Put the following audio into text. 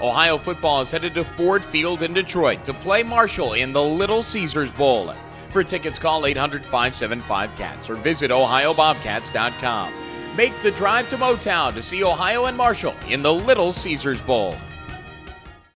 Ohio football is headed to Ford Field in Detroit to play Marshall in the Little Caesars Bowl. For tickets, call 800 575 CATS or visit OhioBobcats.com. Make the drive to Motown to see Ohio and Marshall in the Little Caesars Bowl.